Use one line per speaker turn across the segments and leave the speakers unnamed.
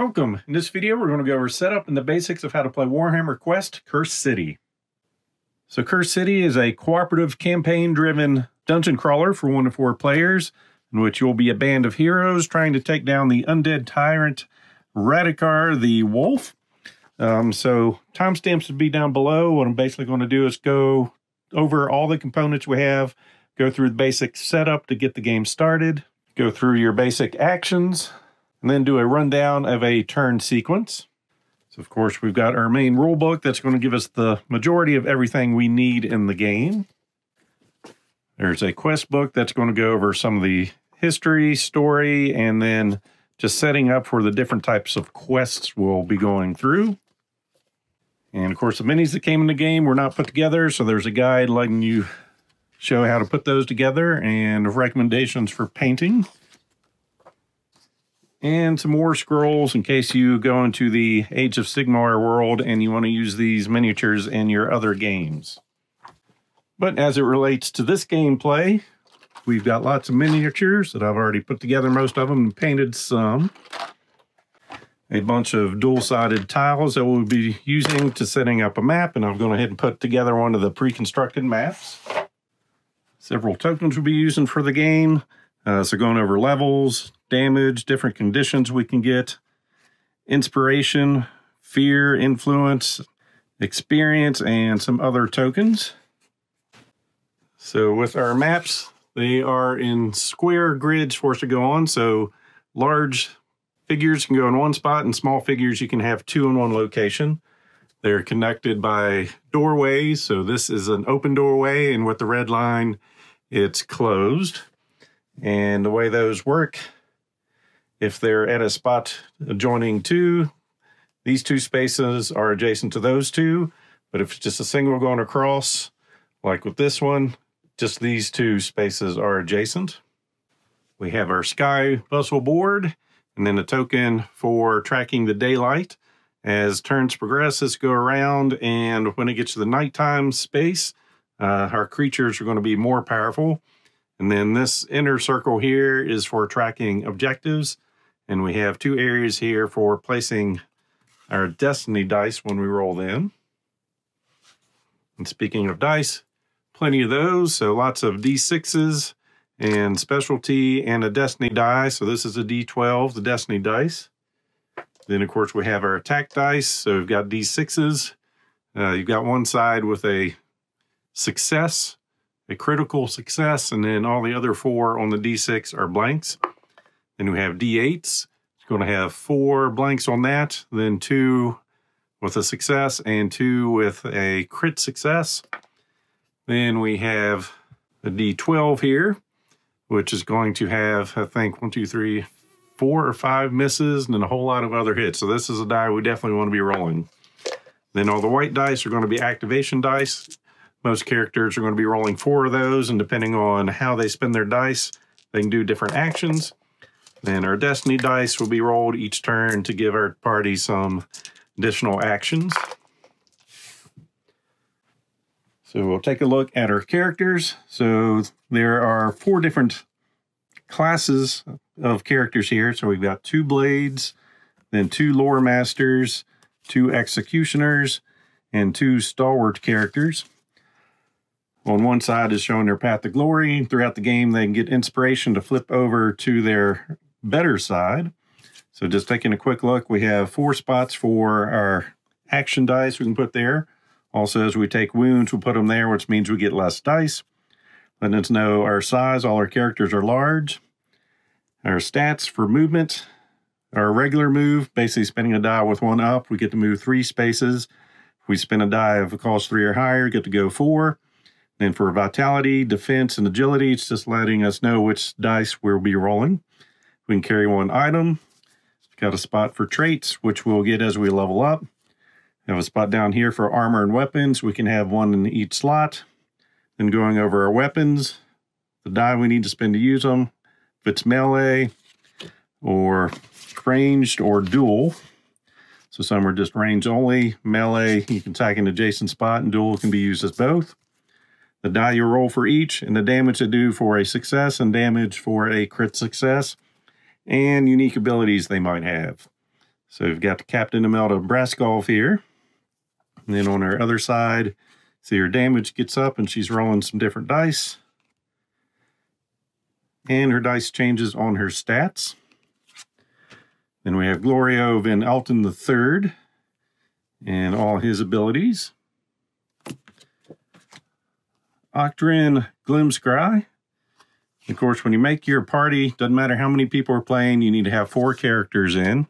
Welcome. In this video, we're going to go over setup and the basics of how to play Warhammer Quest Cursed City. So Cursed City is a cooperative campaign-driven dungeon crawler for one to four players, in which you'll be a band of heroes trying to take down the undead tyrant Radukar the Wolf. Um, so timestamps would be down below. What I'm basically going to do is go over all the components we have, go through the basic setup to get the game started, go through your basic actions, and then do a rundown of a turn sequence. So, of course, we've got our main rule book that's going to give us the majority of everything we need in the game. There's a quest book that's going to go over some of the history, story, and then just setting up for the different types of quests we'll be going through. And of course, the minis that came in the game were not put together, so there's a guide letting you show how to put those together and recommendations for painting and some more scrolls in case you go into the Age of Sigmar world and you want to use these miniatures in your other games. But as it relates to this gameplay, we've got lots of miniatures that I've already put together, most of them, and painted some. A bunch of dual-sided tiles that we'll be using to setting up a map, and I'm going ahead and put together one of the pre-constructed maps. Several tokens we'll be using for the game. Uh, so going over levels, damage, different conditions we can get, inspiration, fear, influence, experience, and some other tokens. So with our maps, they are in square grids for us to go on. So large figures can go in one spot and small figures you can have two in one location. They're connected by doorways. So this is an open doorway and with the red line, it's closed. And the way those work if they're at a spot adjoining two, these two spaces are adjacent to those two. But if it's just a single going across, like with this one, just these two spaces are adjacent. We have our sky bustle board and then a token for tracking the daylight. As turns progress, this go around, and when it gets to the nighttime space, uh, our creatures are going to be more powerful. And then this inner circle here is for tracking objectives. And we have two areas here for placing our destiny dice when we roll them. And speaking of dice, plenty of those. So lots of D6s and specialty and a destiny die. So this is a D12, the destiny dice. Then, of course, we have our attack dice. So we've got D6s. Uh, you've got one side with a success, a critical success, and then all the other four on the D6 are blanks. Then we have D8s. It's going to have four blanks on that, then two with a success and two with a crit success. Then we have a D12 here, which is going to have, I think, one, two, three, four or five misses and then a whole lot of other hits. So this is a die we definitely want to be rolling. Then all the white dice are going to be activation dice. Most characters are going to be rolling four of those, and depending on how they spend their dice, they can do different actions. Then our destiny dice will be rolled each turn to give our party some additional actions. So we'll take a look at our characters. So there are four different classes of characters here. So we've got two blades, then two lore masters, two executioners, and two stalwart characters. On one side is showing their path to glory. Throughout the game, they can get inspiration to flip over to their better side. So just taking a quick look, we have four spots for our action dice we can put there. Also, as we take wounds, we'll put them there, which means we get less dice. Letting us know our size, all our characters are large. Our stats for movement, our regular move, basically spinning a die with one up, we get to move three spaces. If we spin a die of a cost three or higher, get to go four. Then for vitality, defense, and agility, it's just letting us know which dice we'll be rolling. We can carry one item. Got a spot for traits, which we'll get as we level up. We Have a spot down here for armor and weapons. We can have one in each slot. Then going over our weapons, the die we need to spend to use them. If it's melee or ranged or dual. So some are just range only. Melee, you can attack an adjacent spot, and dual can be used as both. The die you roll for each, and the damage to do for a success and damage for a crit success and unique abilities they might have. So we've got Captain Emelda Braskov here. And then on her other side, see her damage gets up and she's rolling some different dice. And her dice changes on her stats. Then we have Glaurio ven Alten III and all his abilities. Octren Glimscry. Of course, when you make your party, doesn't matter how many people are playing, you need to have four characters in.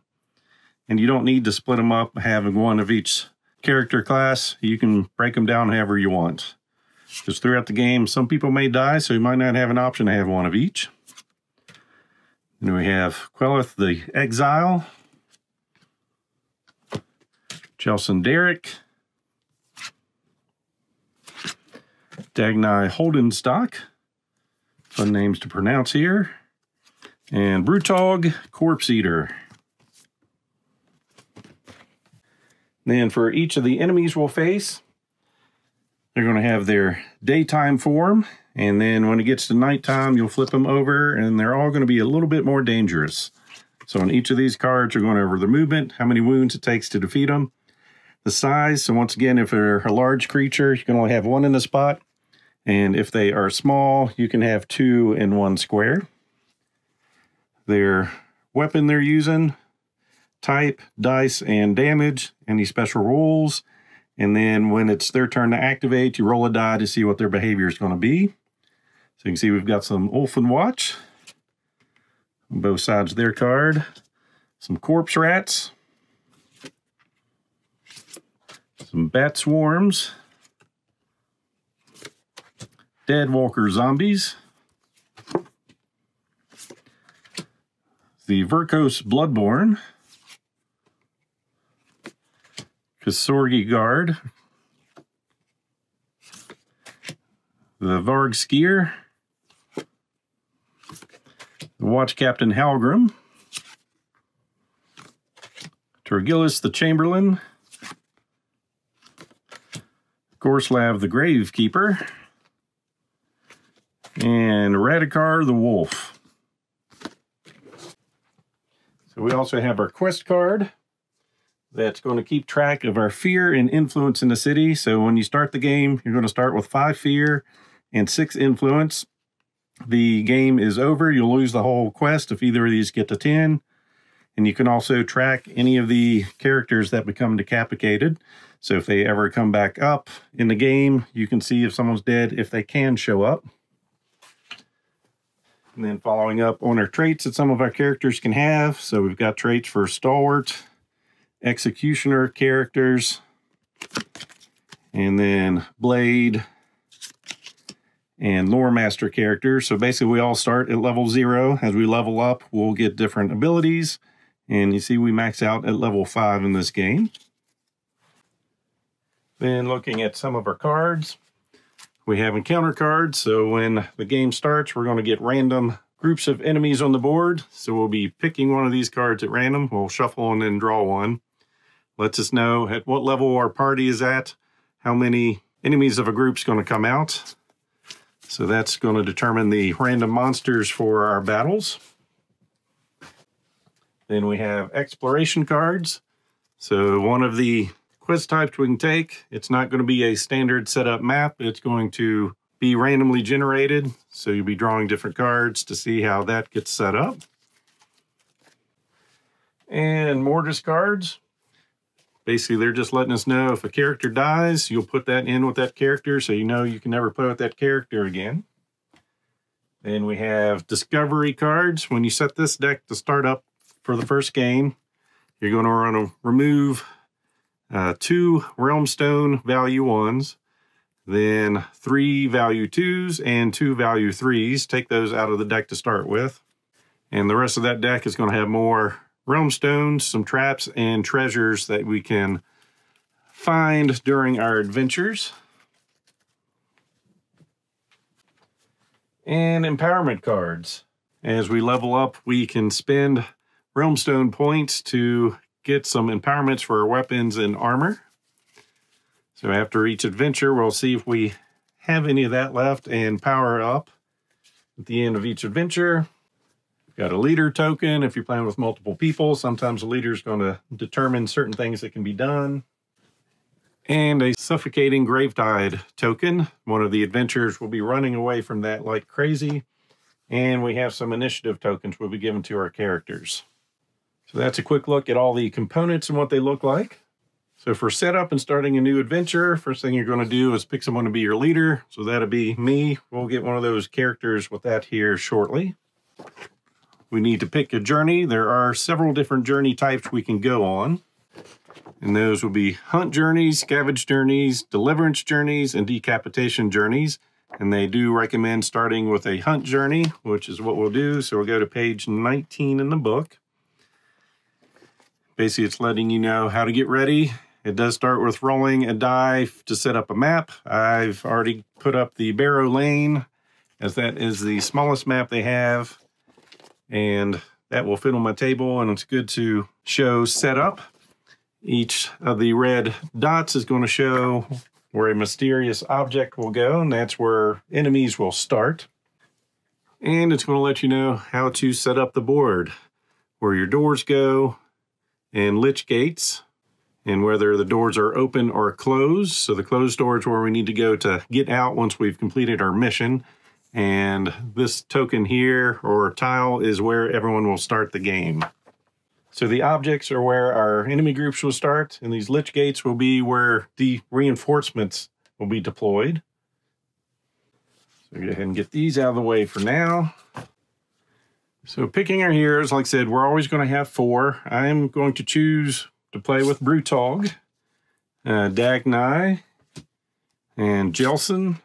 And you don't need to split them up, having one of each character class. You can break them down however you want. Because throughout the game, some people may die, so you might not have an option to have one of each. Then we have Quelith the Exile, Jelsen Darrock, Dagnai Holdenstock, fun names to pronounce here, and Brutogg Corpse Eater. Then for each of the enemies we'll face, they're going to have their daytime form and then when it gets to nighttime, you'll flip them over and they're all going to be a little bit more dangerous. So on each of these cards, you're going over the movement, how many wounds it takes to defeat them, the size. So once again, if they're a large creature, you can only have one in the spot. And if they are small, you can have two in one square. Their weapon they're using, type, dice, and damage, any special rules. And then when it's their turn to activate, you roll a die to see what their behavior is going to be. So you can see we've got some Ulfenwatch on both sides of their card, some Corpse Rats, some Bat Swarms, Deadwalker Zombies, the Vyrkos Blood-born, Kosargi Guard, the Vargskyr, Watch Captain Halgrim, Torgillius the Chamberlain, Gorslav the Gravekeeper, and Radukar the Wolf. So we also have our quest card that's going to keep track of our fear and influence in the city. So when you start the game, you're going to start with five fear and six influence the game is over. You'll lose the whole quest if either of these get to 10. And you can also track any of the characters that become decapitated. So if they ever come back up in the game, you can see if someone's dead, if they can show up. And then following up on our traits that some of our characters can have. So we've got traits for Stalwart, Executioner characters, and then Blade, and lore master characters. So basically we all start at level zero. As we level up, we'll get different abilities. And you see we max out at level five in this game. Then looking at some of our cards, we have encounter cards. So when the game starts, we're going to get random groups of enemies on the board. So we'll be picking one of these cards at random. We'll shuffle and then draw one. Lets us know at what level our party is at, how many enemies of a group is going to come out. So that's going to determine the random monsters for our battles. Then we have exploration cards. So one of the quest types we can take, it's not going to be a standard setup map. It's going to be randomly generated. So you'll be drawing different cards to see how that gets set up. And Mortis cards. Basically, they're just letting us know if a character dies, you'll put that in with that character so you know you can never play with that character again. Then we have discovery cards. When you set this deck to start up for the first game, you're going to want to remove uh, two Realm Stone value ones, then three value twos and two value threes. Take those out of the deck to start with. And the rest of that deck is going to have more realm stones, some traps, and treasures that we can find during our adventures. And empowerment cards. As we level up, we can spend realm stone points to get some empowerments for our weapons and armor. So after each adventure, we'll see if we have any of that left and power up at the end of each adventure Got a leader token if you're playing with multiple people. Sometimes the leader is going to determine certain things that can be done. And a suffocating gravetide token. One of the adventurers will be running away from that like crazy. And we have some initiative tokens will be given to our characters. So that's a quick look at all the components and what they look like. So for setup and starting a new adventure, first thing you're going to do is pick someone to be your leader. So that'll be me. We'll get one of those characters with that here shortly. We need to pick a journey. There are several different journey types we can go on. And those will be hunt journeys, scavenge journeys, deliverance journeys, and decapitation journeys. And they do recommend starting with a hunt journey, which is what we'll do. So we'll go to page 19 in the book. Basically, it's letting you know how to get ready it does start with rolling a die to set up a map. I've already put up the Barrow Lane as that is the smallest map they have. And that will fit on my table and it's good to show setup. Each of the red dots is going to show where a mysterious object will go and that's where enemies will start. And it's going to let you know how to set up the board, where your doors go and lich gates and whether the doors are open or closed. So the closed doors where we need to go to get out once we've completed our mission. And this token here or tile is where everyone will start the game. So the objects are where our enemy groups will start, and these lich gates will be where the reinforcements will be deployed. So go ahead and get these out of the way for now. So picking our heroes, like I said, we're always going to have four. I'm going to choose to play with Brutogg, uh, Dagnai, and Jelsen.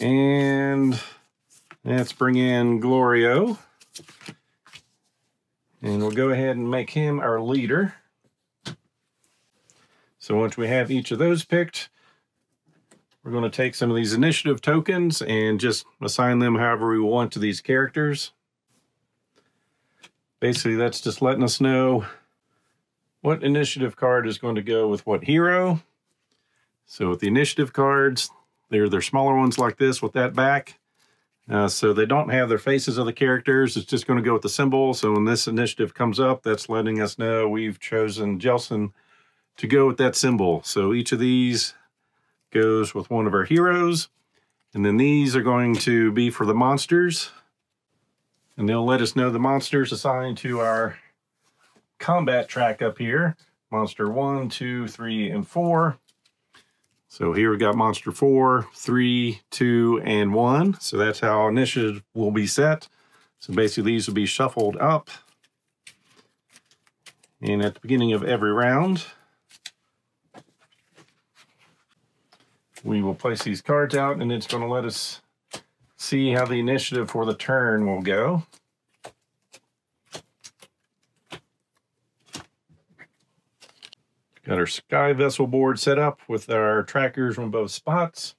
And let's bring in Glaurio. And we'll go ahead and make him our leader. So once we have each of those picked, we're going to take some of these initiative tokens and just assign them however we want to these characters basically that's just letting us know what initiative card is going to go with what hero. So with the initiative cards, they're they're smaller ones like this with that back. Uh, so they don't have their faces of the characters. It's just going to go with the symbol. So when this initiative comes up, that's letting us know we've chosen Jelsen to go with that symbol. So each of these goes with one of our heroes. And then these are going to be for the monsters and they'll let us know the monsters assigned to our combat track up here. Monster one, two, three, and four. So here we've got monster four, three, two, and one. So that's how initiative will be set. So basically these will be shuffled up. And at the beginning of every round, we will place these cards out and it's going to let us see how the initiative for the turn will go. Got our sky vessel board set up with our trackers on both spots.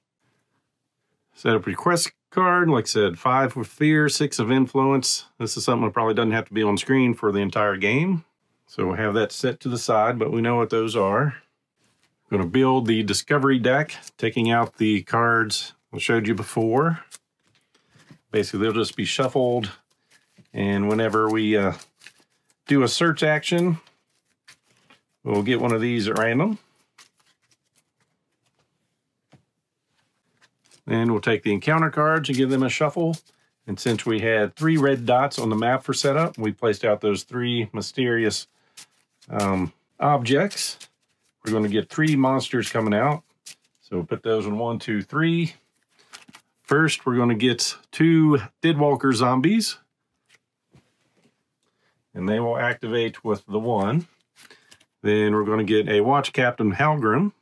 Set up request card, like I said, five with fear, six of influence. This is something that probably doesn't have to be on screen for the entire game. So we'll have that set to the side, but we know what those are. I'm going to build the discovery deck, taking out the cards I showed you before. Basically, they'll just be shuffled. And whenever we uh, do a search action, we'll get one of these at random. And we'll take the encounter cards and give them a shuffle. And since we had three red dots on the map for setup, we placed out those three mysterious um, objects. We're going to get three monsters coming out. So put those in one, two, three. First, we're going to get two Deadwalker zombies. And they will activate with the one. Then we're going to get a Watch Captain Halgrim,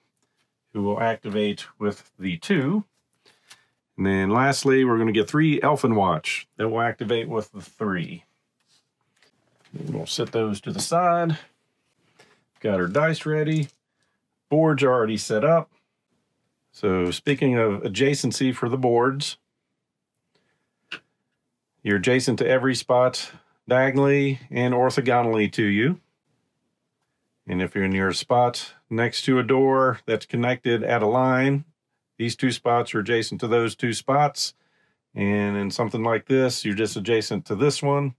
who will activate with the two. And then lastly, we're going to get three Ulfen Watch that will activate with the three. We'll set those to the side. Got our dice ready. Boards are already set up. So speaking of adjacency for the boards, you're adjacent to every spot diagonally and orthogonally to you. And if you're near a spot next to a door that's connected at a line, these two spots are adjacent to those two spots. And in something like this, you're just adjacent to this one,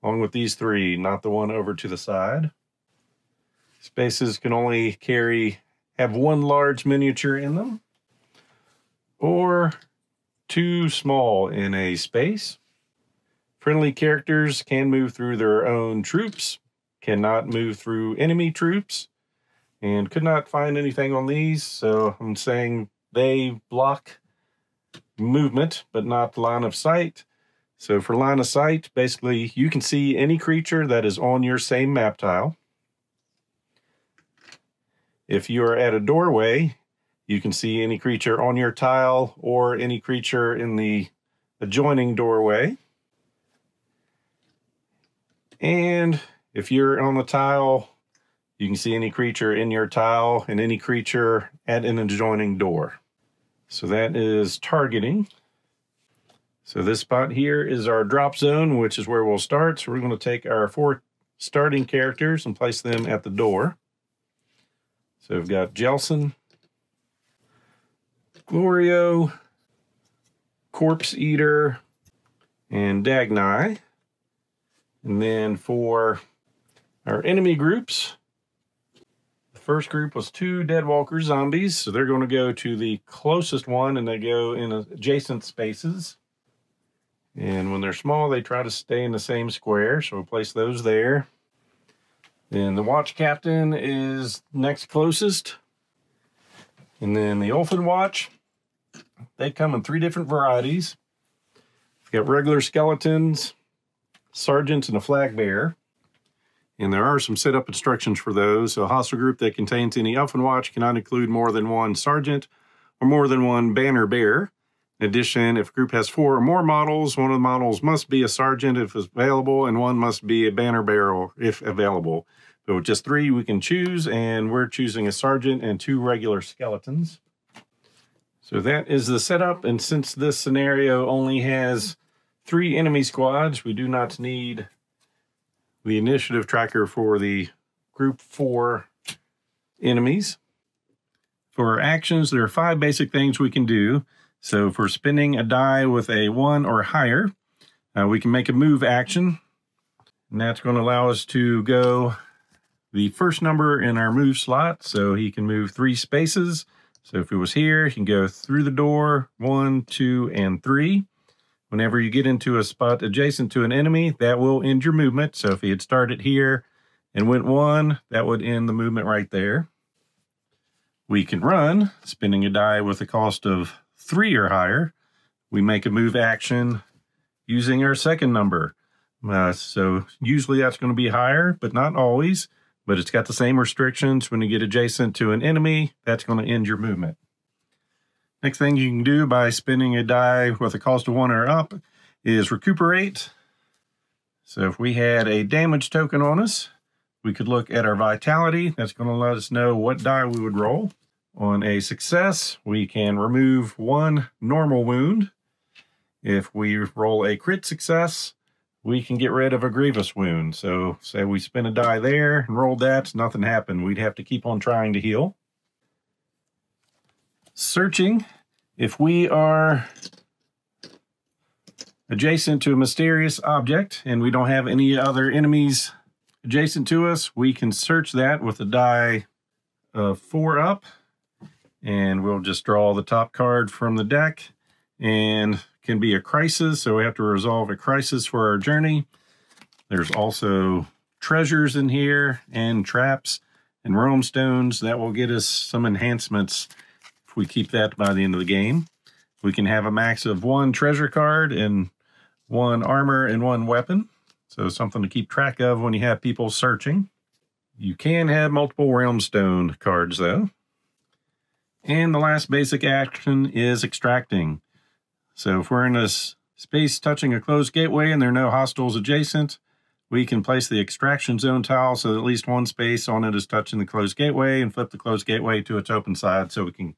along with these three, not the one over to the side. Spaces can only carry, have one large miniature in them, or two small in a space. Friendly characters can move through their own troops, cannot move through enemy troops, and could not find anything on these, so I'm saying they block movement, but not line of sight. So for line of sight, basically you can see any creature that is on your same map tile. If you are at a doorway, you can see any creature on your tile or any creature in the adjoining doorway. And if you're on the tile, you can see any creature in your tile and any creature at an adjoining door. So that is targeting. So this spot here is our drop zone, which is where we'll start. So we're going to take our four starting characters and place them at the door. So we've got Jelsen, Glaurio, Corpse Eater, and Dagnai. And then for our enemy groups, the first group was two Deadwalker zombies. So they're going to go to the closest one and they go in adjacent spaces. And when they're small, they try to stay in the same square. So we'll place those there. Then the watch captain is next closest. And then the Ulfen watch, they come in three different varieties. We've got regular skeletons, sergeants, and a flag bearer. And there are some setup instructions for those. So a hostile group that contains any Ulfen Watch cannot include more than one sergeant or more than one banner bearer. In addition, if a group has four or more models, one of the models must be a sergeant if available, and one must be a banner bearer if available. With just three, we can choose, and we're choosing a sergeant and two regular skeletons. So that is the setup, and since this scenario only has three enemy squads, we do not need the initiative tracker for the group four enemies. For our actions, there are five basic things we can do. So for spinning a die with a one or higher, uh, we can make a move action. And that's going to allow us to go the first number in our move slot. So he can move three spaces. So if it was here, he can go through the door, one, two, and three. Whenever you get into a spot adjacent to an enemy, that will end your movement. So if he had started here and went one, that would end the movement right there. We can run, spinning a die with a cost of three or higher. We make a move action using our second number. Uh, so usually that's going to be higher, but not always. But it's got the same restrictions. When you get adjacent to an enemy, that's going to end your movement. Next thing you can do by spinning a die with a cost of one or up is recuperate. So if we had a damage token on us, we could look at our vitality. That's going to let us know what die we would roll. On a success, we can remove one normal wound. If we roll a crit success, we can get rid of a grievous wound. So say we spin a die there and rolled that, nothing happened. We'd have to keep on trying to heal searching if we are adjacent to a mysterious object and we don't have any other enemies adjacent to us, we can search that with a die of four up and we'll just draw the top card from the deck and can be a crisis. So we have to resolve a crisis for our journey. There's also treasures in here and traps and realm stones that will get us some enhancements if we keep that by the end of the game. We can have a max of one treasure card and one armor and one weapon. So something to keep track of when you have people searching. You can have multiple realm stone cards though. And the last basic action is extracting. So if we're in a space touching a closed gateway and there are no hostiles adjacent, we can place the extraction zone tile so that at least one space on it is touching the closed gateway and flip the closed gateway to its open side so we can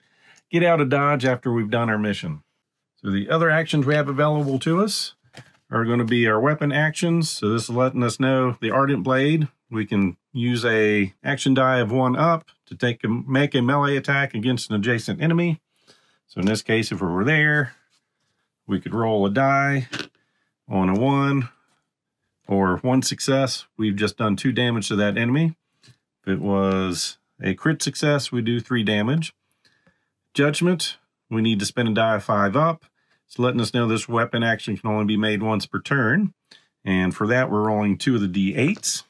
get out of Dodge after we've done our mission. So the other actions we have available to us are going to be our weapon actions. So this is letting us know the Ardent Blade. We can use a action die of one up to take a, make a melee attack against an adjacent enemy. So in this case, if we were there, we could roll a die on a one or one success. We've just done two damage to that enemy. If it was a crit success, we do three damage. Judgment, we need to spend a die five up. It's letting us know this weapon action can only be made once per turn. And for that, we're rolling two of the D8s.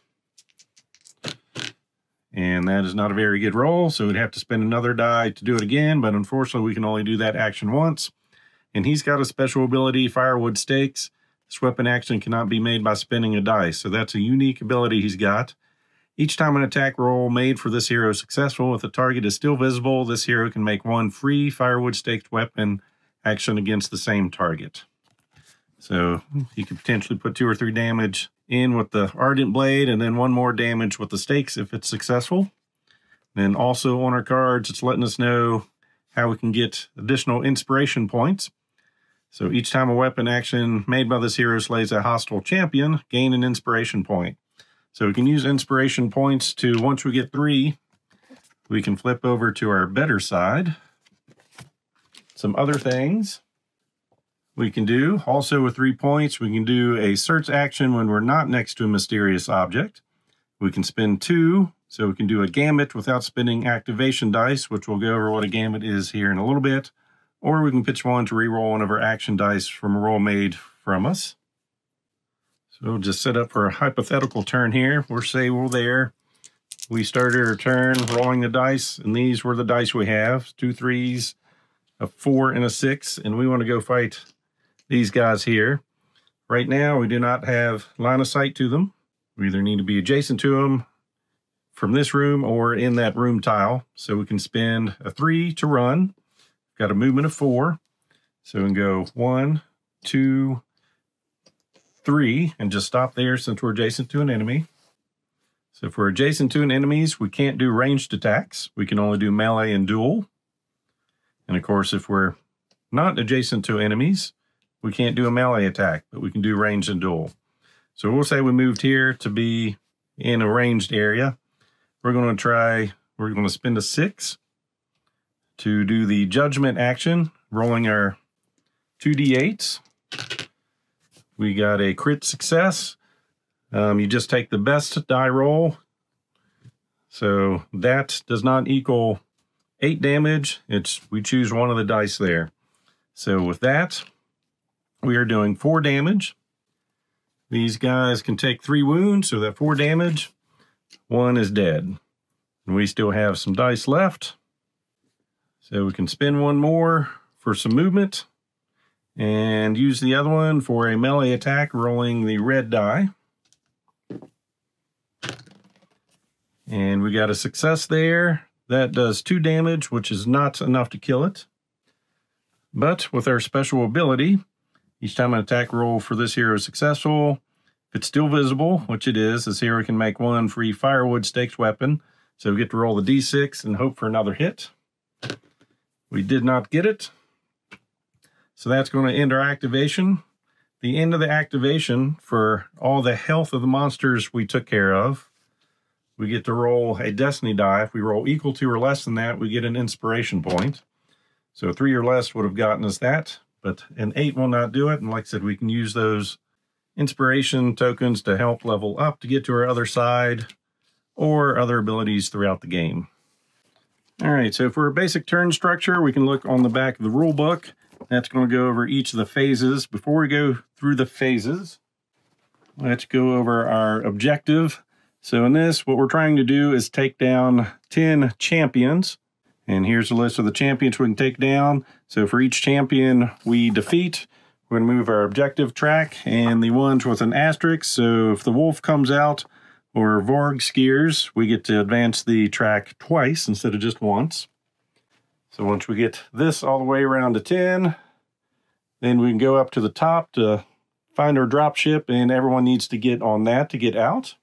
And that is not a very good roll, so we'd have to spend another die to do it again, but unfortunately we can only do that action once. And he's got a special ability, Firewood Stakes. This weapon action cannot be made by spinning a dice, so that's a unique ability he's got. Each time an attack roll made for this hero is successful, if the target is still visible, this hero can make one free Firewood Staked weapon action against the same target. So you could potentially put two or three damage in with the Ardent Blade and then one more damage with the stakes if it's successful. Then also on our cards, it's letting us know how we can get additional inspiration points. So each time a weapon action made by this hero slays a hostile champion, gain an inspiration point. So we can use inspiration points to, once we get three, we can flip over to our better side. Some other things we can do. Also with three points, we can do a search action when we're not next to a mysterious object. We can spend two, so we can do a gambit without spending activation dice, which we'll go over what a gambit is here in a little bit. Or we can pitch one to re-roll one of our action dice from a roll made from us. So we'll just set up for a hypothetical turn here. We're say we're there. We started our turn rolling the dice, and these were the dice we have. Two threes, a four, and a six. And we want to go fight these guys here. Right now, we do not have line of sight to them. We either need to be adjacent to them from this room or in that room tile. So we can spend a three to run. Got a movement of four. So we can go one, two, three, and just stop there since we're adjacent to an enemy. So if we're adjacent to an enemies, we can't do ranged attacks. We can only do melee and duel. And of course, if we're not adjacent to enemies, we can't do a melee attack, but we can do range and duel. So we'll say we moved here to be in a ranged area. We're going to try, we're going to spend a six to do the judgment action, rolling our 2d8s. We got a crit success. Um, you just take the best die roll. So that does not equal eight damage. It's we choose one of the dice there. So with that, we are doing four damage. These guys can take three wounds, so that four damage, one is dead. And we still have some dice left. So we can spin one more for some movement and use the other one for a melee attack, rolling the red die. And we got a success there. That does two damage, which is not enough to kill it. But with our special ability, each time an attack roll for this hero is successful, if it's still visible, which it is, this hero can make one free firewood stakes weapon. So we get to roll the d6 and hope for another hit. We did not get it. So that's going to end our activation. The end of the activation for all the health of the monsters we took care of, we get to roll a destiny die. If we roll equal to or less than that, we get an inspiration point. So three or less would have gotten us that but an 8 will not do it. And like I said, we can use those inspiration tokens to help level up to get to our other side or other abilities throughout the game. All right, so for a basic turn structure, we can look on the back of the rule book. That's going to go over each of the phases. Before we go through the phases, let's go over our objective. So in this, what we're trying to do is take down 10 champions. And here's a list of the champions we can take down. So for each champion we defeat, we're going to move our objective track and the ones with an asterisk. So if the wolf comes out or Vargskyrs, we get to advance the track twice instead of just once. So once we get this all the way around to 10, then we can go up to the top to find our drop ship and everyone needs to get on that to get out.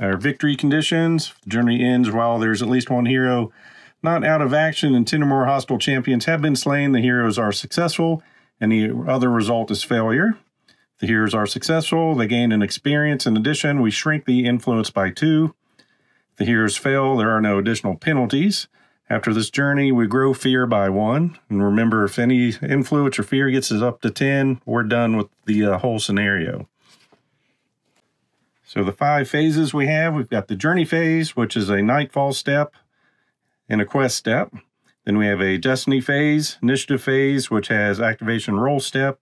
Our victory conditions, the journey ends while there's at least one hero not out of action and 10 or more hostile champions have been slain, the heroes are successful, and the other result is failure. The heroes are successful, they gain an experience. In addition, we shrink the influence by two. If the heroes fail, there are no additional penalties. After this journey, we grow fear by one. And remember, if any influence or fear gets us up to 10, we're done with the uh, whole scenario. So the five phases we have, we've got the journey phase, which is a nightfall step and a quest step. Then we have a destiny phase, initiative phase, which has activation roll step,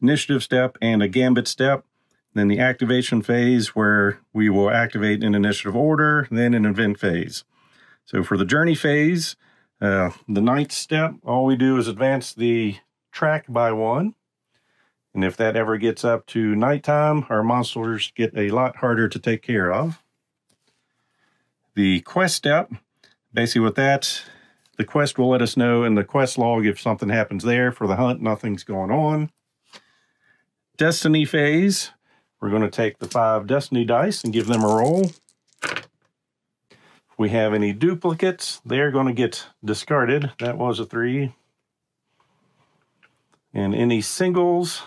initiative step, and a gambit step. Then the activation phase where we will activate in initiative order, then an event phase. So for the journey phase, uh, the ninth step, all we do is advance the track by one. And if that ever gets up to nighttime, our monsters get a lot harder to take care of. The quest step, basically with that, the quest will let us know in the quest log if something happens there. For the hunt, nothing's going on. Destiny phase, we're going to take the five destiny dice and give them a roll. If we have any duplicates, they're going to get discarded. That was a three. And any singles,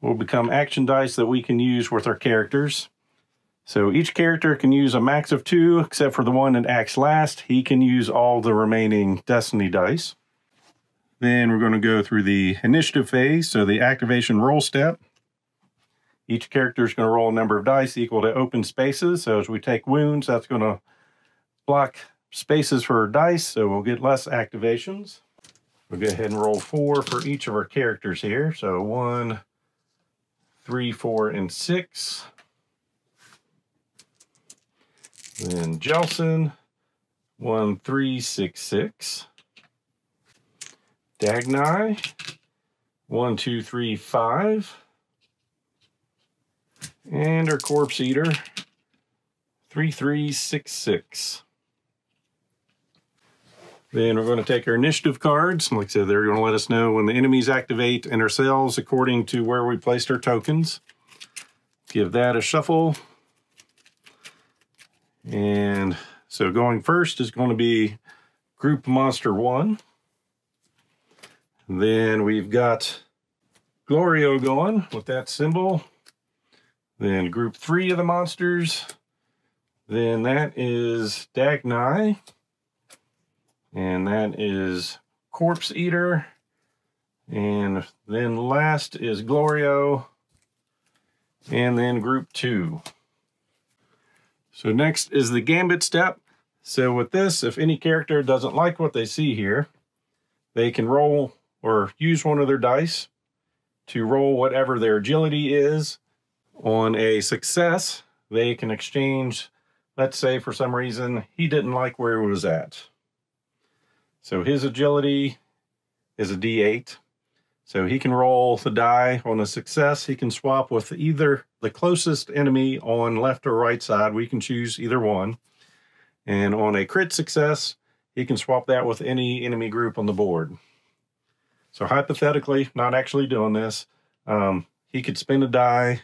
will become action dice that we can use with our characters. So each character can use a max of two, except for the one that acts last. He can use all the remaining Destiny dice. Then we're going to go through the initiative phase, so the activation roll step. Each character is going to roll a number of dice equal to open spaces. So as we take wounds, that's going to block spaces for dice, so we'll get less activations. We'll go ahead and roll four for each of our characters here. So one, three, four, and six. Then Jelsen, one, three, six, six. Dagnai, one, two, three, five. And our Corpse Eater, three, three, six, six. Then we're going to take our initiative cards. Like I said, they're going to let us know when the enemies activate and ourselves according to where we placed our tokens. Give that a shuffle. And so going first is going to be Group Monster 1. Then we've got Glaurio going with that symbol. Then Group 3 of the monsters. Then that is Dagnai. And that is Corpse Eater. And then last is Glaurio. And then group two. So next is the Gambit step. So with this, if any character doesn't like what they see here, they can roll or use one of their dice to roll whatever their agility is. On a success, they can exchange, let's say for some reason, he didn't like where he was at. So his agility is a D8. So he can roll the die on a success. He can swap with either the closest enemy on left or right side. We can choose either one. And on a crit success, he can swap that with any enemy group on the board. So hypothetically, not actually doing this, um, he could spin a die,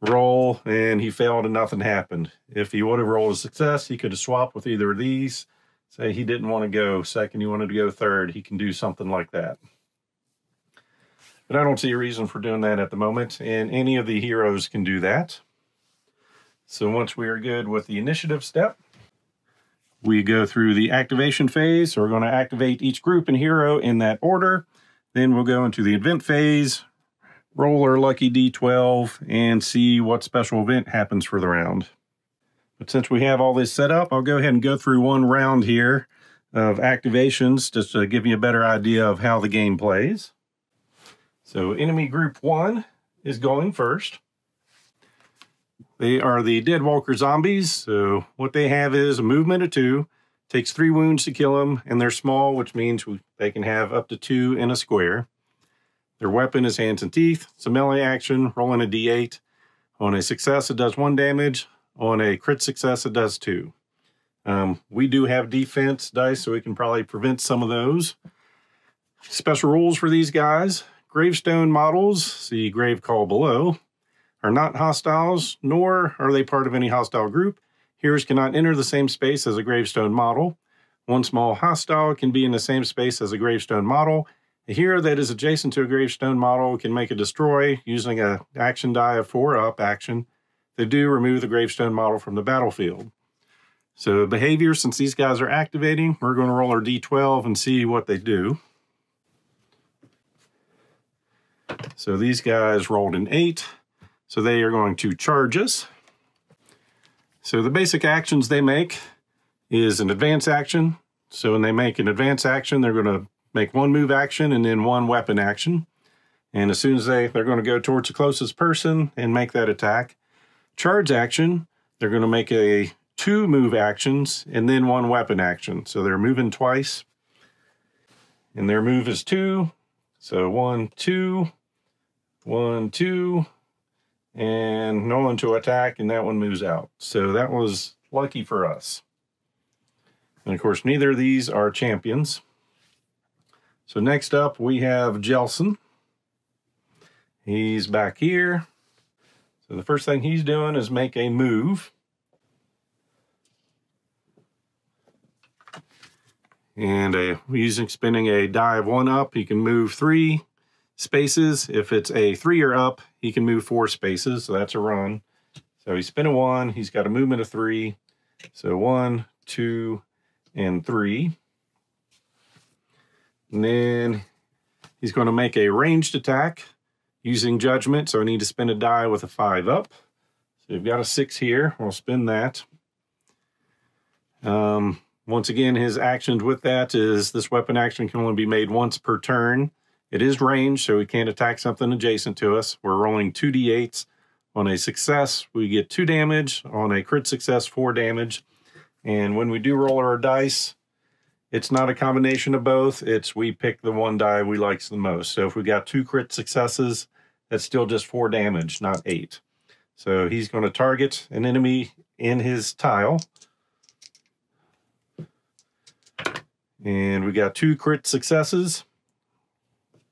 roll, and he failed and nothing happened. If he would have rolled a success, he could have swapped with either of these say he didn't want to go second, he wanted to go third, he can do something like that. But I don't see a reason for doing that at the moment, and any of the heroes can do that. So once we are good with the initiative step, we go through the activation phase. So we're going to activate each group and hero in that order. Then we'll go into the event phase, roll our lucky D12, and see what special event happens for the round. But since we have all this set up, I'll go ahead and go through one round here of activations just to give you a better idea of how the game plays. So enemy group one is going first. They are the Deadwalker zombies. So what they have is a movement of two, takes three wounds to kill them, and they're small, which means they can have up to two in a square. Their weapon is hands and teeth. It's a melee action, rolling a d8. On a success, it does one damage. On a crit success, it does two. Um, we do have defense dice, so we can probably prevent some of those. Special rules for these guys. Gravestone models, see grave call below, are not hostiles, nor are they part of any hostile group. Heroes cannot enter the same space as a gravestone model. One small hostile can be in the same space as a gravestone model. A hero that is adjacent to a gravestone model can make a destroy using an action die of four up action they do remove the gravestone model from the battlefield. So behavior, since these guys are activating, we're going to roll our D12 and see what they do. So these guys rolled an 8, so they are going to charge us. So the basic actions they make is an advance action. So when they make an advance action, they're going to make one move action and then one weapon action. And as soon as they, they're going to go towards the closest person and make that attack. Charge action, they're going to make a two move actions and then one weapon action. So they're moving twice. And their move is two. So one, two, one, two, and no one to attack, and that one moves out. So that was lucky for us. And of course, neither of these are champions. So next up, we have Jelsen. He's back here. So the first thing he's doing is make a move. And uh, using spinning a die of one up, he can move three spaces. If it's a three or up, he can move four spaces. So that's a run. So he's spinning one. He's got a movement of three. So one, two, and three. And then he's going to make a ranged attack using judgment. So I need to spin a die with a five up. So we've got a six here. We'll spin that. Um, once again, his actions with that is this weapon action can only be made once per turn. It is range, so we can't attack something adjacent to us. We're rolling 2d8s. On a success, we get 2 damage. On a crit success, 4 damage. And when we do roll our dice, it's not a combination of both. It's we pick the one die we likes the most. So if we got two crit successes, that's still just 4 damage, not 8. So he's going to target an enemy in his tile. And we got two crit successes.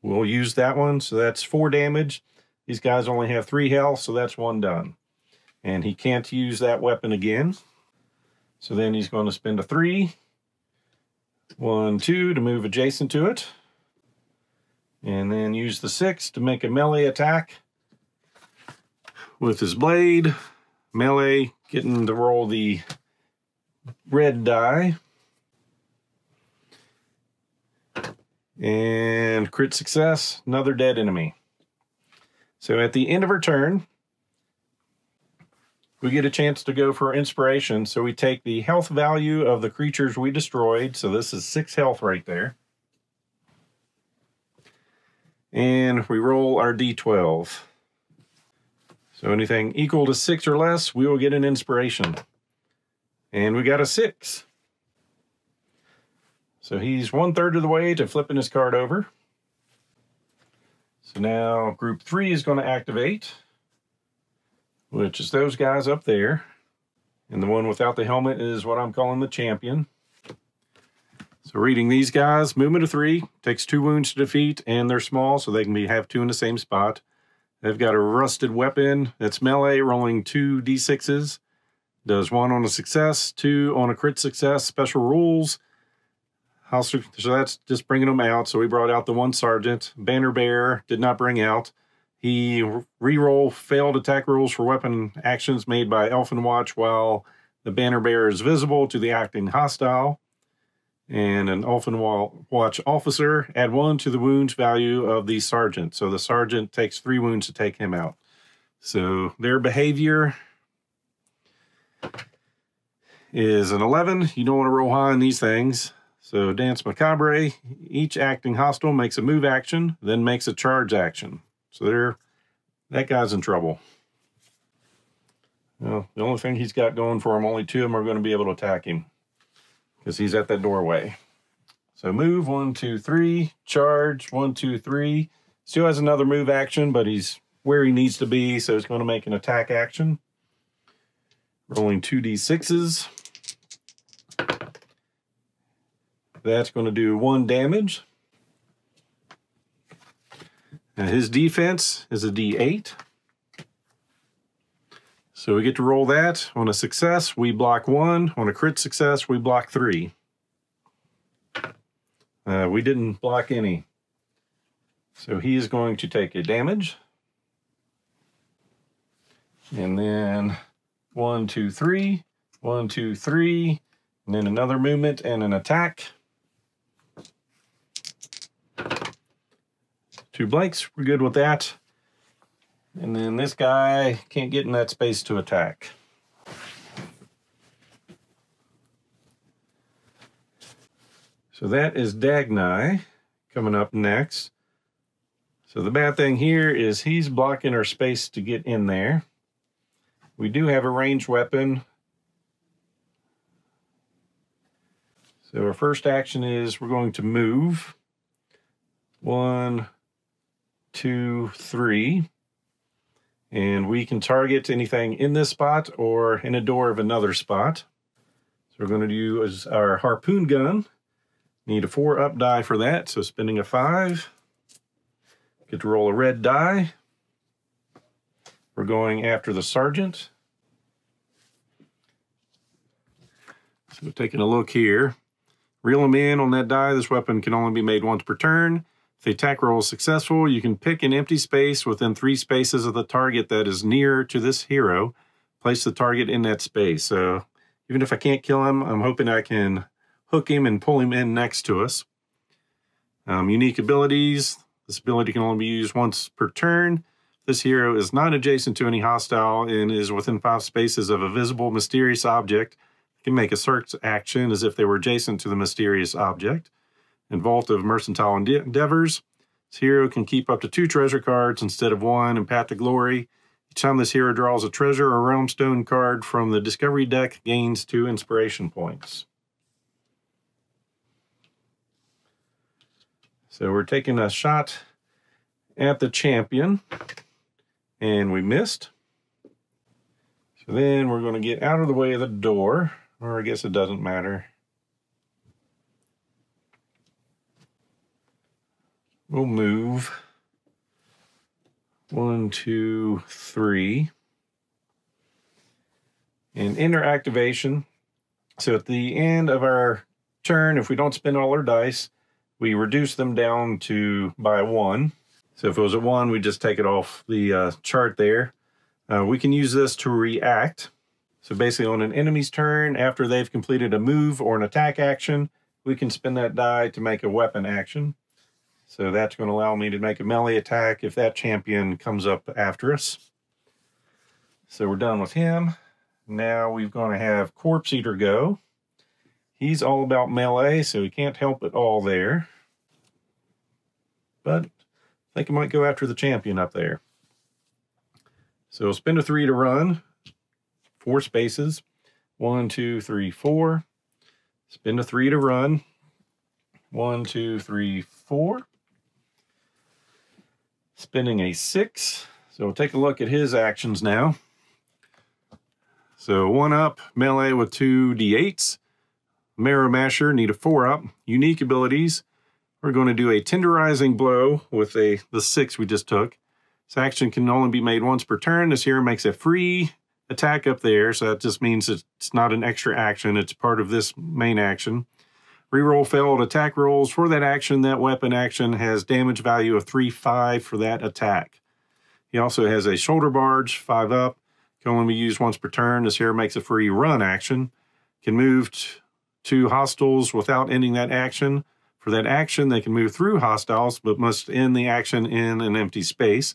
We'll use that one. So that's four damage. These guys only have three health, so that's one done. And he can't use that weapon again. So then he's going to spend a three, one, two to move adjacent to it. And then use the six to make a melee attack with his blade. Melee, getting to roll the red die. And crit success, another dead enemy. So at the end of her turn, we get a chance to go for inspiration. So we take the health value of the creatures we destroyed. So this is six health right there. And we roll our d12. So anything equal to six or less, we will get an inspiration. And we got a six. So he's one third of the way to flipping his card over. So now group three is going to activate, which is those guys up there. And the one without the helmet is what I'm calling the champion. So reading these guys, movement of three, takes two wounds to defeat, and they're small, so they can be have two in the same spot. They've got a rusted weapon that's melee, rolling two d6s. Does one on a success, two on a crit success, special rules, So that's just bringing them out. So we brought out the one sergeant. Banner Bear did not bring out. He re-roll failed attack rules for weapon actions made by Ulfen Watch while the Banner Bear is visible to the acting hostile. And an Ulfen Watch officer add one to the wounds value of the sergeant. So the sergeant takes three wounds to take him out. So their behavior is an 11. You don't want to roll high on these things. So Danse Macabre, each acting hostile makes a move action, then makes a charge action. So there, that guy's in trouble. Well, the only thing he's got going for him, only two of them are going to be able to attack him because he's at that doorway. So move, one, two, three, charge, one, two, three. Still has another move action, but he's where he needs to be, so he's going to make an attack action. Rolling 2d6s. That's going to do one damage. And his defense is a D8. So we get to roll that. On a success, we block one. On a crit success, we block three. Uh, we didn't block any. So he is going to take a damage. And then one, two, three. One, two, three. And then another movement and an attack. Two blanks, we're good with that. And then this guy can't get in that space to attack. So that is Dagnai coming up next. So the bad thing here is he's blocking our space to get in there. We do have a ranged weapon. So our first action is we're going to move. One, two, three. And we can target anything in this spot or in a door of another spot. So we're going to use our harpoon gun. Need a four up die for that, so spending a five. Get to roll a red die. We're going after the sergeant. So taking a look here. Reel them in on that die. This weapon can only be made once per turn. If the attack roll is successful, you can pick an empty space within three spaces of the target that is near to this hero. Place the target in that space. So even if I can't kill him, I'm hoping I can hook him and pull him in next to us. Um, unique abilities. This ability can only be used once per turn. This hero is not adjacent to any hostile and is within five spaces of a visible mysterious object. can make a search action as if they were adjacent to the mysterious object. In Vault of Mercantile Endeavors, this hero can keep up to two treasure cards instead of one and Path to Glory. Each time this hero draws a treasure or realm stone card from the Discovery deck, gains two inspiration points. So we're taking a shot at the champion and we missed. So then we're going to get out of the way of the door, or I guess it doesn't matter. We'll move one, two, three. And enter activation. So at the end of our turn, if we don't spend all our dice, we reduce them down to by one. So if it was a one, we just take it off the uh, chart there. Uh, we can use this to react. So basically on an enemy's turn, after they've completed a move or an attack action, we can spin that die to make a weapon action. So that's going to allow me to make a melee attack if that champion comes up after us. So we're done with him. Now we're going to have Corpse Eater go. He's all about melee, so he can't help it all there. But I think he might go after the champion up there. So spin a three to run. Four spaces. One, two, three, four. Spin a three to run. One, two, three, four. Spinning a six. So we'll take a look at his actions now. So one up, melee with two d8s. Marrow Masher, need a 4-up. Unique abilities. We're going to do a tenderizing blow with a the 6 we just took. This action can only be made once per turn. This here makes a free attack up there, so that just means it's not an extra action. It's part of this main action. Reroll failed attack rolls. For that action, that weapon action has damage value of 3-5 for that attack. He also has a shoulder barge, 5 up. Can only be used once per turn. This here makes a free run action. Can move to hostiles without ending that action. For that action, they can move through hostiles, but must end the action in an empty space.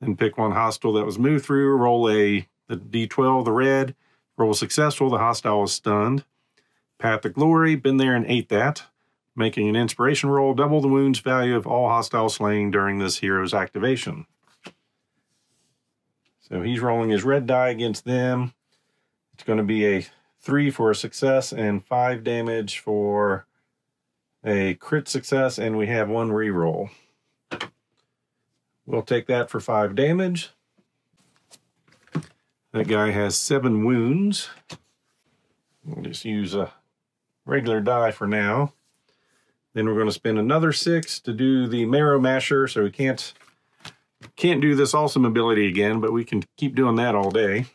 Then pick one hostile that was moved through, roll a the d12, the red, roll successful, the hostile is stunned. Path to Glory, been there and ate that. Making an inspiration roll, double the wounds value of all hostile slain during this hero's activation. So he's rolling his red die against them. It's going to be a three for a success and five damage for a crit success, and we have one reroll. We'll take that for five damage. That guy has seven wounds. We'll just use a regular die for now. Then we're going to spend another six to do the Marrow Masher, so we can't can't do this awesome ability again, but we can keep doing that all day.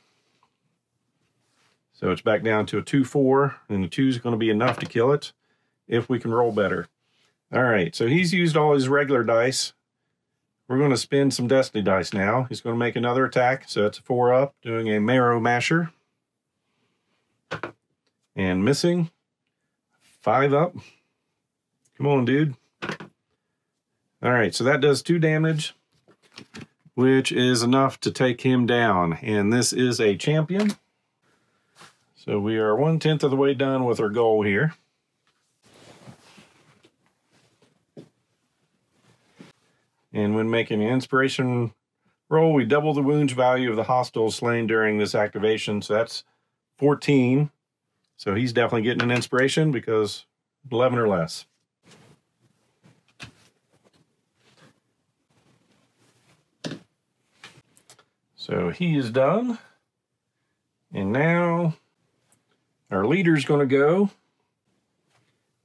So it's back down to a 2-4, and the 2 is going to be enough to kill it if we can roll better. All right, so he's used all his regular dice. We're going to spin some Destiny dice now. He's going to make another attack, so that's a 4 up, doing a Marrow Masher. And missing. Five up. Come on, dude. All right, so that does two damage, which is enough to take him down. And this is a champion. So we are one-tenth of the way done with our goal here. And when making an inspiration roll, we double the wounds value of the hostile slain during this activation. So that's 14. So he's definitely getting an inspiration because 11 or less. So he is done. And now our leader is going to go.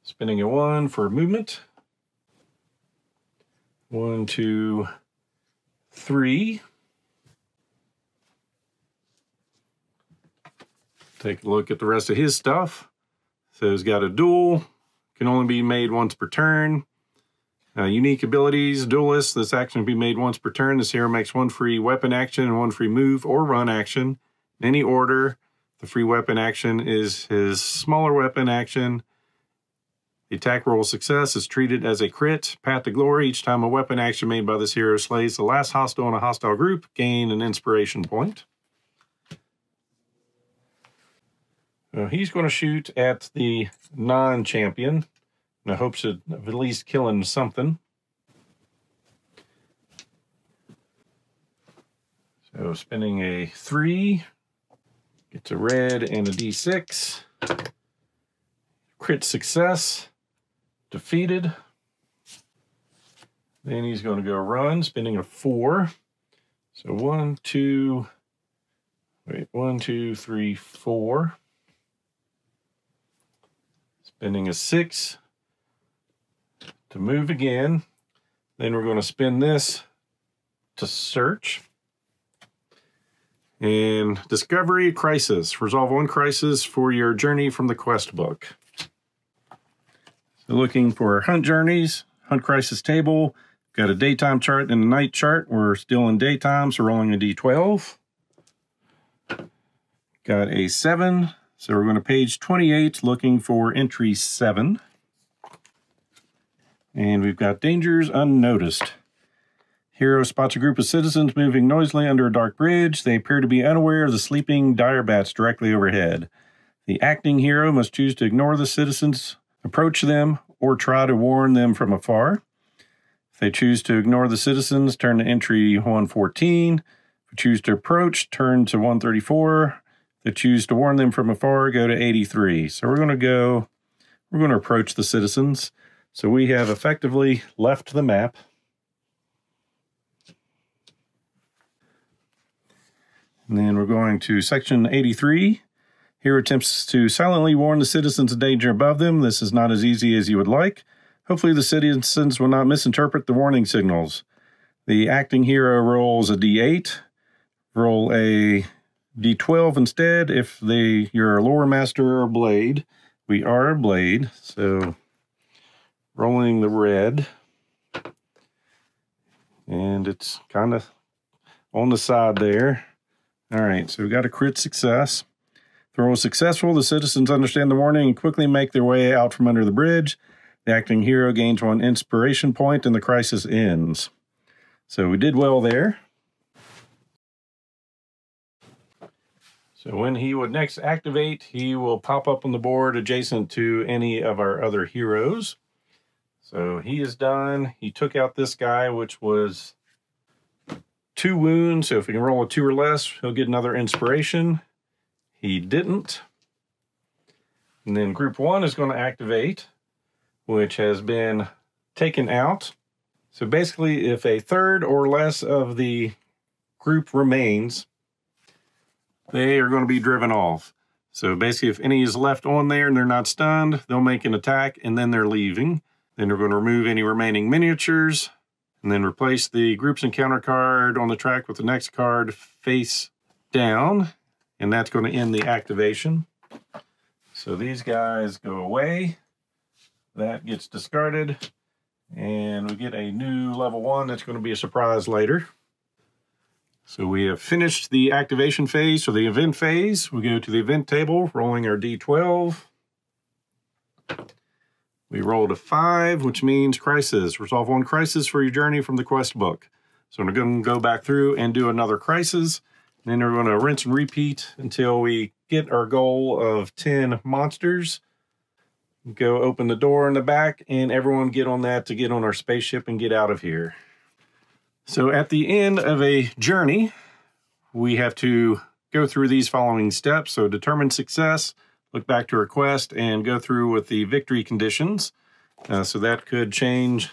Spinning a one for movement. One, two, three. Take a look at the rest of his stuff. So he's got a duel, can only be made once per turn. Uh, unique abilities, duelist, this action can be made once per turn. This hero makes one free weapon action and one free move or run action. In any order, the free weapon action is his smaller weapon action the attack roll success is treated as a crit, path to glory. Each time a weapon action made by this hero slays the last hostile in a hostile group, gain an inspiration point. So he's going to shoot at the non-champion in the hopes of at least killing something. So spinning a three, gets a red and a d6. Crit success defeated. Then he's going to go run, spinning a four. So one, two, wait, one, two, three, four. Spending a six to move again. Then we're going to spin this to search. And discovery crisis. Resolve one crisis for your journey from the quest book So looking for hunt journeys, hunt crisis table. Got a daytime chart and a night chart. We're still in daytime, so rolling a d12. Got a 7, so we're going to page 28, looking for entry 7. And we've got dangers unnoticed. Hero spots a group of citizens moving noisily under a dark bridge. They appear to be unaware of the sleeping dire bats directly overhead. The acting hero must choose to ignore the citizens approach them, or try to warn them from afar. If they choose to ignore the citizens, turn to entry 114. If choose to approach, turn to 134. They choose to warn them from afar, go to 83. So we're going to go, we're going to approach the citizens. So we have effectively left the map. And then we're going to section 83. Here attempts to silently warn the citizens of danger above them. This is not as easy as you would like. Hopefully the citizens will not misinterpret the warning signals. The acting hero rolls a d8. Roll a d12 instead if they you're a lore master or blade. We are a blade, so rolling the red. And it's kind of on the side there. All right, so we got a crit success. Throw was successful. The citizens understand the warning and quickly make their way out from under the bridge. The acting hero gains one inspiration point and the crisis ends. So we did well there. So when he would next activate, he will pop up on the board adjacent to any of our other heroes. So he is done. He took out this guy, which was two wounds. So if he can roll a two or less, he'll get another inspiration. He didn't. And then group one is going to activate, which has been taken out. So basically, if a third or less of the group remains, they are going to be driven off. So basically, if any is left on there and they're not stunned, they'll make an attack and then they're leaving. Then they're going to remove any remaining miniatures and then replace the groups encounter card on the track with the next card face down and that's going to end the activation. So these guys go away. That gets discarded, and we get a new level one that's going to be a surprise later. So we have finished the activation phase or the event phase. We go to the event table, rolling our D12. We rolled a five, which means crisis. Resolve one crisis for your journey from the quest book. So we're to go back through and do another crisis. And Then we're to rinse and repeat until we get our goal of 10 monsters. Go open the door in the back and everyone get on that to get on our spaceship and get out of here. So at the end of a journey, we have to go through these following steps. So determine success, look back to our quest, and go through with the victory conditions. Uh, so that could change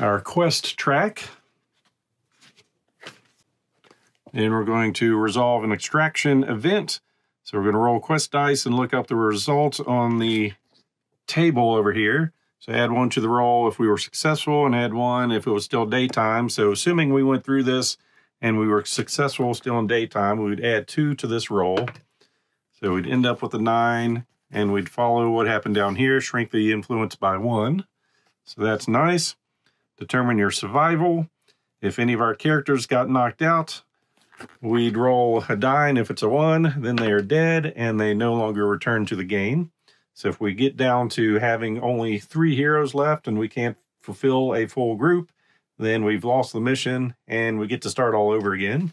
our quest track. And we're going to resolve an extraction event. So we're going to roll quest dice and look up the results on the table over here. So add one to the roll if we were successful and add one if it was still daytime. So assuming we went through this and we were successful still in daytime, we would add two to this roll. So we'd end up with a nine and we'd follow what happened down here, shrink the influence by one. So that's nice. Determine your survival. If any of our characters got knocked out, we'd roll a die, and if it's a one, then they are dead and they no longer return to the game. So if we get down to having only three heroes left and we can't fulfill a full group, then we've lost the mission and we get to start all over again.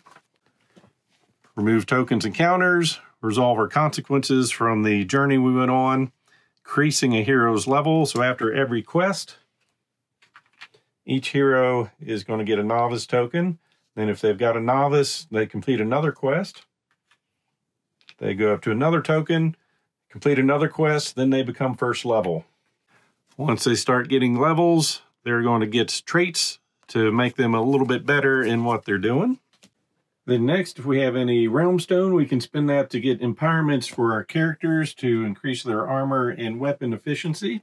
Remove tokens and counters, resolve our consequences from the journey we went on, increasing a hero's level. So after every quest, each hero is going to get a novice token. Then if they've got a novice, they complete another quest. They go up to another token, complete another quest, then they become first level. Once they start getting levels, they're going to get traits to make them a little bit better in what they're doing. Then next, if we have any Realm Stone, we can spend that to get empowerments for our characters to increase their armor and weapon efficiency.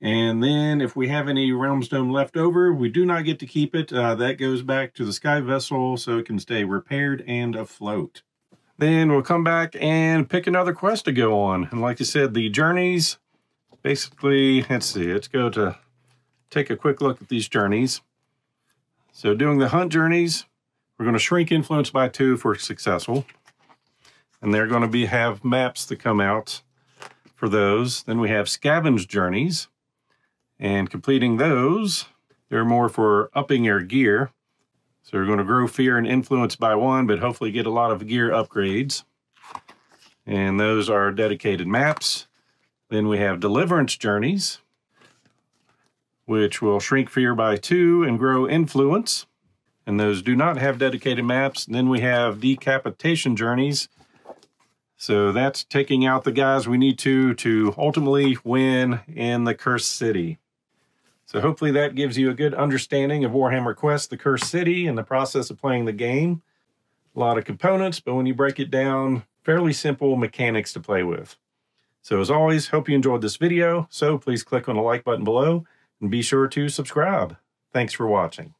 And then if we have any Realm Stone left over, we do not get to keep it. Uh, that goes back to the Sky Vessel so it can stay repaired and afloat. Then we'll come back and pick another quest to go on. And like I said, the journeys, basically, let's see, let's go to take a quick look at these journeys. So doing the hunt journeys, we're going to shrink influence by two if we're successful. And they're going to be have maps that come out for those. Then we have scavenge journeys. And completing those, they're more for upping your gear. So we're going to grow fear and influence by one, but hopefully get a lot of gear upgrades. And those are dedicated maps. Then we have deliverance journeys, which will shrink fear by two and grow influence. And those do not have dedicated maps. Then we have decapitation journeys. So that's taking out the guys we need to to ultimately win in the Cursed City. So hopefully that gives you a good understanding of Warhammer Quest, the Cursed City, and the process of playing the game. A lot of components, but when you break it down, fairly simple mechanics to play with. So as always, hope you enjoyed this video. So please click on the like button below and be sure to subscribe. Thanks for watching.